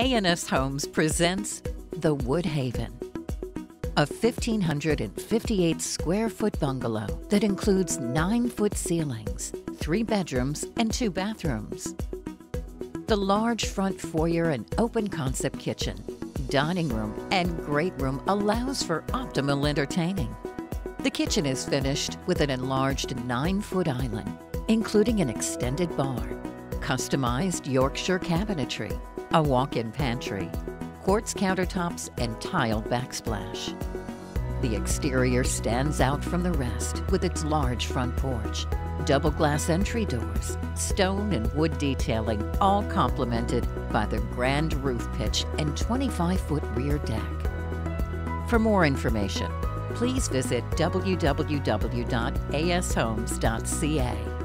A&S Homes presents The Woodhaven, a 1,558 square foot bungalow that includes nine foot ceilings, three bedrooms, and two bathrooms. The large front foyer and open concept kitchen, dining room, and great room allows for optimal entertaining. The kitchen is finished with an enlarged nine foot island, including an extended bar, customized Yorkshire cabinetry, a walk in pantry, quartz countertops, and tile backsplash. The exterior stands out from the rest with its large front porch, double glass entry doors, stone and wood detailing, all complemented by the grand roof pitch and 25 foot rear deck. For more information, please visit www.ashomes.ca.